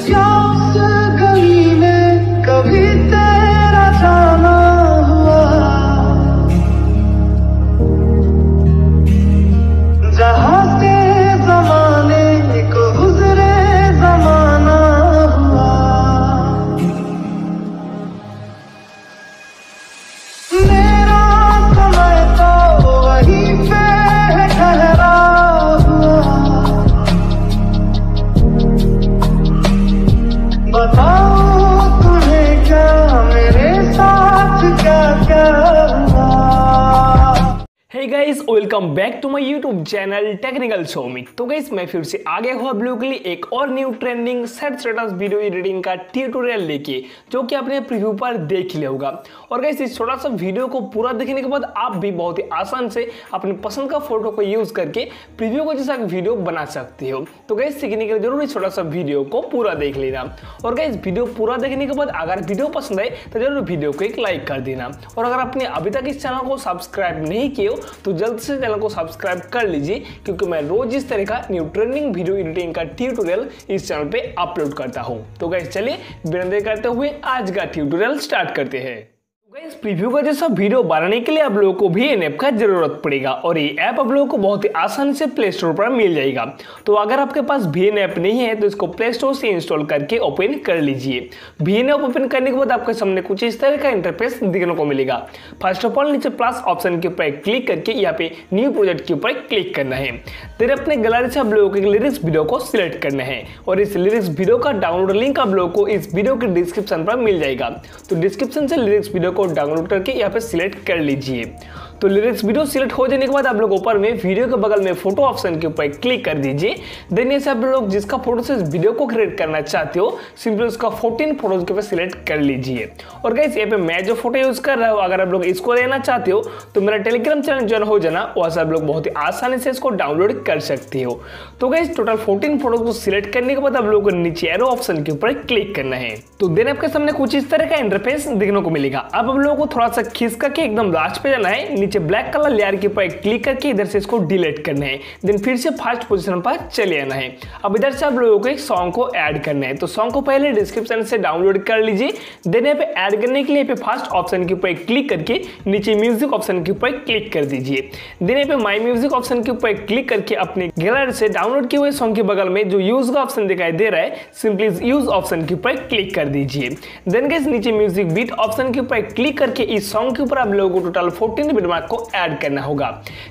इस welcome back to my YouTube channel technical Shomik तो गई मैं फिर से आगे हूँ आप लोगों के लिए एक और new trending set status video editing का ट्यूटोरियल लेके, जो कि आपने प्रीव्यू पर देख लिया होगा। और गई इस छोटा सा वीडियो को पूरा देखने के बाद आप भी बहुत ही आसान से अपने पसंद का फ़ोटो को यूज़ करके प्रीव्यू को जैसा वीडियो बना सकते हो। तो गई सीखने के लिए ज़रूर इस छोटा सा वीडियो को पूरा देख लेना। और गाइस वीडियो पूरा देखने के बाद अगर वीडियो पसंद आए तो ज़रूर वीडियो को एक लाइक कर देना। और अगर आपने अभी तक इस चैनल को सब्सक्राइब नहीं किया तो जल्द से चैनल को सब्सक्राइब कर लीजिए, क्योंकि मैं रोज इस तरह का न्यू ट्रेंडिंग वीडियो एडिटिंग का ट्यूटोरियल इस चैनल पे अपलोड करता हूँ। तो गाइस चलिए, बिना देर करते हुए आज का ट्यूटोरियल स्टार्ट करते हैं। इस प्रीव्यू का जैसा वीडियो बनाने के लिए आप लोगों को भी एन ऐप का ज़रूरत पड़ेगा और ये ऐप आप लोगों को बहुत ही आसानी से प्ले स्टोर पर मिल जाएगा। तो अगर आपके पास भी एन ऐप नहीं है तो इसको प्ले स्टोर से इंस्टॉल करके ओपन कर लीजिए। भी एन ऐप ओपन करने के बाद आपके सामने कुछ इस तरह का इंटरफेस दिखने को मिलेगा। फ़र्स्ट ऑफ़ ऑल नीचे प्लस ऑप्शन के ऊपर क्लिक करके यहाँ पे न्यू प्रोजेक्ट के ऊपर क्लिक करना है। फिर अपने गैलरी से आप लोगों के लिरिक्स वीडियो को सिलेक्ट करना है और इस लिरिक्स वीडियो का डाउनलोड लिंक आप लोगों को इस वीडियो के डिस्क्रिप्शन पर मिल जाएगा। तो डिस्क्रिप्शन से लिरिक्स वीडियो को डाउनलोड करके यहाँ पे सिलेक्ट कर लीजिए। तो लिरिक्स वीडियो सिलेक्ट हो जाने के बाद आप लोग ऊपर में वीडियो के बगल में फ़ोटो ऑप्शन के ऊपर क्लिक कर दीजिए। देन से आप लोग जिसका फ़ोटो से वीडियो को क्रिएट करना चाहते हो सिंपली उसका 14 फ़ोटोज़ के ऊपर सिलेक्ट कर लीजिए। और गाइस यहाँ पे मैं जो फ़ोटो यूज़ कर रहा हूँ, अगर आप लोग इसको लेना चाहते हो तो मेरा टेलीग्राम चैनल ज्वाइन हो जाना, वहाँ से आप लोग बहुत ही आसानी से इसको डाउनलोड कर सकते हो। तो गाइस टोटल 14 फ़ोटोज़ को सिलेक्ट करने के बाद आप लोगों नीचे एरो ऑप्शन के ऊपर क्लिक करना है। तो देन आपके सामने कुछ इस तरह का इंटरफेस देखने को मिलेगा। अब आप लोगों को थोड़ा सा खिसका के एकदम लास्ट पे जाना है नीचे ब्लैक कलर लेयर के ऊपर क्लिक करके इधर से इसको डिलीट करना है। देन फिर से फ़र्स्ट पोजीशन पर चले आना है। अब इधर से आप लोगों को एक सॉन्ग को ऐड करना है। तो सॉन्ग को पहले डिस्क्रिप्शन से डाउनलोड कर लीजिए। देन यहाँ पे ऐड करने के लिए पे फ़र्स्ट ऑप्शन के ऊपर क्लिक करके नीचे म्यूज़िक ऑप्शन के ऊपर क्लिक कर दीजिए। देन यहाँ पे माई म्यूज़िक ऑप्शन के ऊपर क्लिक करके अपने गैलरी से डाउनलोड किए हुए सॉन्ग के बगल में जो यूज़ का ऑप्शन दिखाई दे रहा है सिंपली यूज़ ऑप्शन के ऊपर क्लिक कर दीजिए। देन गैस नीचे म्यूज़िक बीट ऑप्शन के ऊपर क्लिक करके इस सॉन्ग के ऊपर आप लोगों को टोटल 14 बिट मार्क को ऐड करना होगा।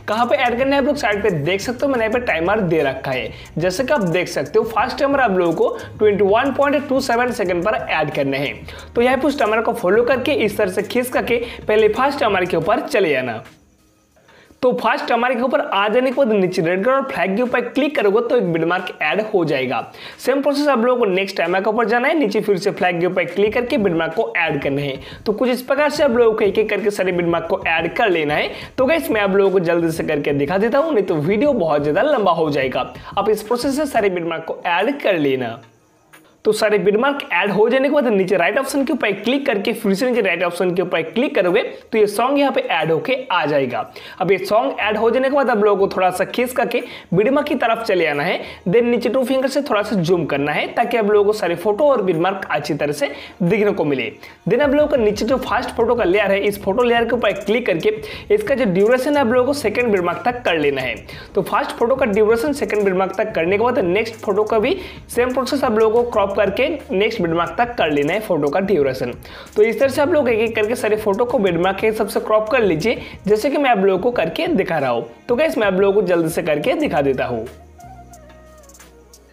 कहाँ पे ऐड करना है आप लोग? साइड पे देख सकते हो, मैंने यहाँ पे टाइमर दे रखा है। जैसे कि आप देख सकते हो फास्ट टाइमर आप लोगों को 21.27 सेकंड पर ऐड करना है। तो यहाँ पे उस टाइमर को फॉलो करके, इस तरह से खींच करके, पहले फास्ट टाइमर के ऊपर चले जाना तो फास्ट हमारे के ऊपर आ जाने के बाद नीचे रेड कलर फ्लैग के ऊपर क्लिक करोगे तो एक बिडमार्क ऐड हो जाएगा। सेम प्रोसेस आप लोगों को नेक्स्ट टाइम के ऊपर जाना है, नीचे फिर से फ्लैग के ऊपर क्लिक करके बिडमार्क को ऐड करना है। तो कुछ इस प्रकार से आप लोगों को एक एक करके सारे बिडमार्क को ऐड कर लेना है। तो गैस मैं आप लोगों को जल्दी से करके दिखा देता हूँ, नहीं तो वीडियो बहुत ज़्यादा लंबा हो जाएगा। आप इस प्रोसेस से सारे बिडमार्क को ऐड कर लेना। तो सारे बिडमार्क ऐड हो जाने के बाद नीचे राइट ऑप्शन के ऊपर क्लिक करके फिर से नीचे राइट ऑप्शन के ऊपर क्लिक करोगे तो ये सॉन्ग यहाँ पे ऐड होके आ जाएगा। अब ये सॉन्ग ऐड हो जाने के बाद आप लोगों को थोड़ा सा खींच करके बिडमार्क की तरफ़ चले आना है। देन नीचे टू फिंगर से थोड़ा सा जूम करना है, ताकि आप लोगों को सारे फ़ोटो और बिडमार्क अच्छी तरह से दिखने को मिले। देन आप लोगों का नीचे जो फास्ट फ़ोटो का लेयर है, इस फ़ोटो लेयर के ऊपर क्लिक करके इसका जो ड्यूरेशन है, आप लोगों को सेकंड बिडमार्क तक कर लेना है। तो फास्ट फ़ोटो का ड्यूरेशन सेकंड बिडमार्क तक करने के बाद नेक्स्ट फ़ोटो का भी सेम प्रोसेस आप लोगों को क्रॉप करके नेक्स्ट बिडमार्क तक कर लेना है फ़ोटो का ड्यूरेशन तो इस तरह से आप लोग एक एक करके सारे फ़ोटो को बिडमार्क के सबसे क्रॉप कर लीजिए, जैसे कि मैं आप लोगों को करके दिखा रहा हूँ। तो कैसे मैं आप लोगों को जल्द से करके दिखा देता हूँ।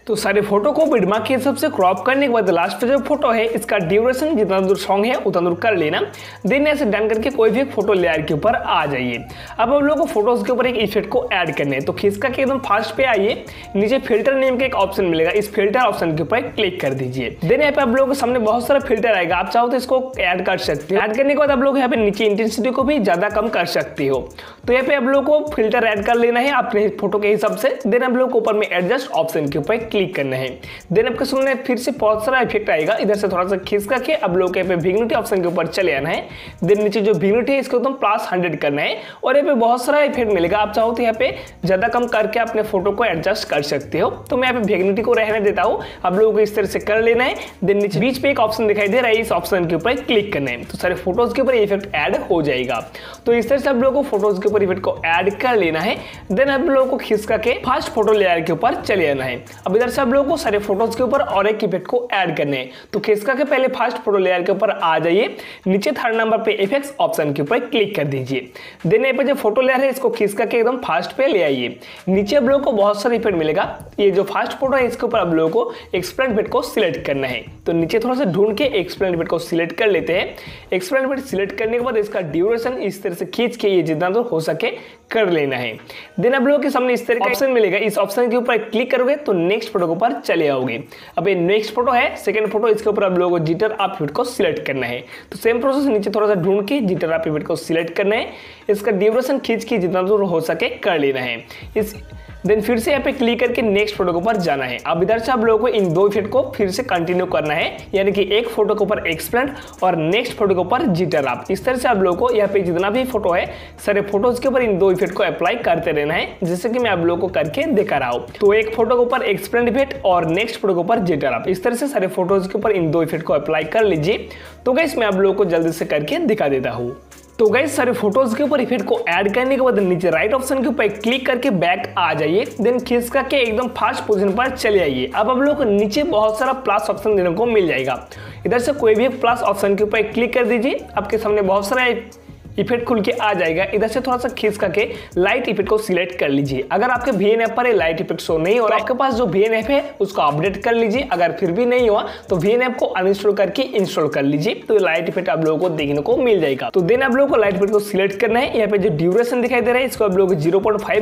तो सारे फ़ोटो को बिडमा के हिसाब से क्रॉप करने के बाद लास्ट जो फ़ोटो है, इसका ड्यूरेशन जितना दूर सॉन्ग है, उतना दूर कर लेना। देन ऐसे डन करके कोई भी एक फ़ोटो लेयर के ऊपर आ जाइए। अब हम लोग को फ़ोटोज़ के ऊपर एक इफ़ेक्ट को ऐड करना है। तो खिसका के एकदम फास्ट पे आइए, नीचे फ़िल्टर नेम का एक ऑप्शन मिलेगा। इस फ़िल्टर ऑप्शन के ऊपर क्लिक कर दीजिए। देन यहाँ पे आप लोगों के सामने बहुत सारा फ़िल्टर आएगा। आप चाहो तो इसको ऐड कर सकते हो। ऐड करने के बाद आप लोग यहाँ पे नीचे इंटेंसिटी को भी ज़्यादा कम कर सकते हो। तो यहाँ पे आप लोग को फ़िल्टर ऐड कर लेना है अपने फ़ोटो के हिसाब से। देन आप लोग को ऊपर में एडजस्ट ऑप्शन के ऊपर क्लिक करना है। देन आपके सामने फिर से बहुत सारा इफ़ेक्ट आएगा। इधर से थोड़ा सा खिसका के अब लोग को यहाँ पे ऑप्शन के ऊपर चले आना है। देन नीचे जो विग्निटी है इसको एकदम प्लस हंड्रेड करना है। और यहाँ पे बहुत सारा इफ़ेक्ट मिलेगा। आप चाहो तो यहाँ पे ज़्यादा कम करके अपने फ़ोटो को एडजस्ट कर सकते हो। तो मैं यहाँ पे विग्निटी को रहने देता हूँ। आप लोगों को इस तरह से कर लेना है। देन नीचे बीच पे एक ऑप्शन दिखाई दे रहा है। इस ऑप्शन के ऊपर क्लिक करना है। तो सारे फ़ोटोज़ के ऊपर इफ़ेक्ट ऐड हो जाएगा। तो इस तरह से आप लोगों को फ़ोटोज़ के ऊपर इफ़ेक्ट को ऐड कर लेना है। देन आप लोगों को खिसका के फास्ट फ़ोटो लेयर के ऊपर चले आना है। अब इधर से आप लोगों को सारे फ़ोटोज़ के ऊपर और एक इफ़ेक्ट को ऐड करने हैं। तो खिसका के पहले फास्ट फ़ोटो लेयर के ऊपर आ जाइए। नीचे थर्ड नंबर पे इफेक्ट्स ऑप्शन के ऊपर क्लिक कर दीजिए। देन यहाँ पे जो फ़ोटो लेयर है, इसको खिसका के एकदम फास्ट पे ले आइए। नीचे आप लोगों को बहुत सारे इफ़ेक्ट मिलेगा। ये जो फास्ट फ़ोटो है, इसके ऊपर आप लोगों को एक्सप्लेन इफ़ेक्ट को सिलेक्ट करना है। तो नीचे थोड़ा सा ढूंढ के एक्सप्लेन इफ़ेक्ट को सिलेक्ट कर लेते हैं। एक्सप्लेन इफ़ेक्ट सिलेक्ट करने के बाद इसका ड्यूरेशन इस तरह से खींच के ये जितना दूर हो सके कर लेना है। देन आप लोगों के सामने इस तरह का ऑप्शन मिलेगा। इस ऑप्शन के ऊपर क्लिक करोगे तो नेक्स्ट फ़ोटो के ऊपर चले आओगे। अब ये नेक्स्ट फ़ोटो है सेकंड फ़ोटो इसके ऊपर आप लोगों को जिटर आप इफ़ेक्ट को सिलेक्ट करना है। तो सेम प्रोसेस नीचे थोड़ा सा ढूंढ के जिटर आप इफ़ेक्ट को सिलेक्ट करना है। इसका ड्यूरेशन खींच के जितना दूर हो सके कर लेना है। इस देन फिर से यहाँ पे क्लिक करके नेक्स्ट फ़ोटो के ऊपर जाना है। अब इधर से आप लोगों को इन दो इफ़ेक्ट को फिर से कंटिन्यू करना है। यानी कि एक फ़ोटो के ऊपर एक्सप्लेंट और नेक्स्ट फ़ोटो के ऊपर जिटर आप इस तरह से आप लोगों को यहाँ पे जितना भी फ़ोटो है, सारे फ़ोटोज़ के ऊपर इन दो इफ़ेक्ट को अप्लाई करते रहना है जैसे कि मैं आप लोगों को करके दिखा रहा हूँ। तो एक फ़ोटो के ऊपर एक्सप्लेंट इफ़ेक्ट और नेक्स्ट फ़ोटो के ऊपर जिटर आप इस तरह से सारे फ़ोटोज़ के ऊपर इन दो इफ़ेक्ट को अप्लाई कर लीजिए। तो गैस मैं आप लोगों को जल्दी से करके दिखा देता हूँ। तो गैस सारे फ़ोटोज़ के ऊपर इफ़ेक्ट को ऐड करने के बाद नीचे राइट ऑप्शन के ऊपर क्लिक करके बैक आ जाइए। देन खिसका के एकदम फास्ट पोजीशन पर चले आइए। अब आप लोग को नीचे बहुत सारा प्लस ऑप्शन देने को मिल जाएगा। इधर से कोई भी प्लस ऑप्शन के ऊपर क्लिक कर दीजिए। आपके सामने बहुत सारा इफ़ेक्ट खुल के आ जाएगा। इधर से थोड़ा सा खींच करके लाइट इफ़ेक्ट को सिलेक्ट कर लीजिए। अगर आपके वी एन पर लाइट इफ़ेक्ट शो नहीं हो रहा है आपके पास जो वी एन है उसको अपडेट कर लीजिए। अगर फिर भी नहीं हुआ तो वी एन को अनइंस्टॉल करके इंस्टॉल कर लीजिए। तो लाइट इफ़ेक्ट आप लोगों को देखने को मिल जाएगा। तो देन आप लोगों को लाइट इफ़ेक्ट को सिलेक्ट करना है। यहाँ पे जो ड्यूरेशन दिखाई दे रहा है इसको आप लोगों को ज़ीरो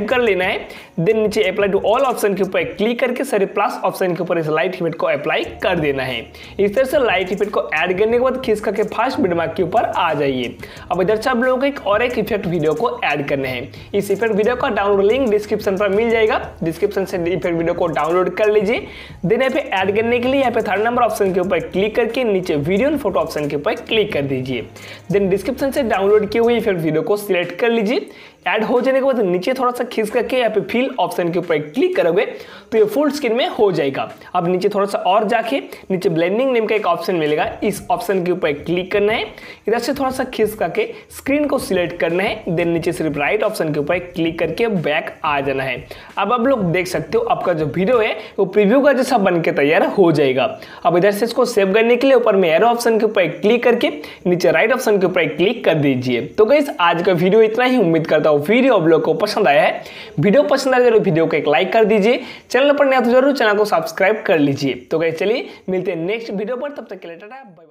कर लेना है। देन नीचे अप्लाई टू ऑल ऑप्शन के ऊपर क्लिक करके सारे प्लस ऑप्शन के ऊपर इस लाइट इफ़ेक्ट को अप्लाई कर देना है। इस तरह से लाइट इफ़ेक्ट को ऐड करने के बाद खींच करके फास्ट बिडमार्क के ऊपर आ जाइए। अब इधर से आप लोगों को एक और एक इफ़ेक्ट वीडियो को ऐड करने हैं। इस इफ़ेक्ट वीडियो का डाउनलोड लिंक डिस्क्रिप्शन पर मिल जाएगा। डिस्क्रिप्शन से इफ़ेक्ट वीडियो को डाउनलोड कर लीजिए। देन यहाँ पे ऐड करने के लिए यहाँ पे थर्ड नंबर ऑप्शन के ऊपर क्लिक करके नीचे वीडियो एंड फ़ोटो ऑप्शन के ऊपर क्लिक कर दीजिए। देन डिस्क्रिप्शन से डाउनलोड किए हुए इफ़ेक्ट वीडियो को सिलेक्ट कर लीजिए। ऐड हो जाने के बाद नीचे थोड़ा सा खींच करके यहाँ पे फिल ऑप्शन के ऊपर क्लिक करोगे तो ये फुल स्क्रीन में हो जाएगा। अब नीचे थोड़ा सा और जाके नीचे ब्लेंडिंग नेम का एक ऑप्शन मिलेगा। इस ऑप्शन के ऊपर क्लिक करना है। इधर से थोड़ा सा खींच करके स्क्रीन को सिलेक्ट करना है। देन नीचे सिर्फ़ राइट ऑप्शन के ऊपर क्लिक करके बैक आ जाना है। अब आप लोग देख सकते हो, आपका जो वीडियो है, वो प्रीव्यू का जैसा बन तैयार हो जाएगा। अब इधर से इसको सेव करने के लिए ऊपर में एरो ऑप्शन के ऊपर क्लिक करके नीचे राइट ऑप्शन के ऊपर क्लिक कर दीजिए। तो गई आज का वीडियो इतना ही। उम्मीद करता हूँ वीडियो आप लोग को पसंद आया है, वीडियो पसंद आया ज़रूर वीडियो को एक लाइक कर दीजिए, चैनल पर नया तो ज़रूर चैनल को सब्सक्राइब कर लीजिए। तो कहीं चलिए, मिलते हैं नेक्स्ट वीडियो पर, तब तक के लिए टाटा बाय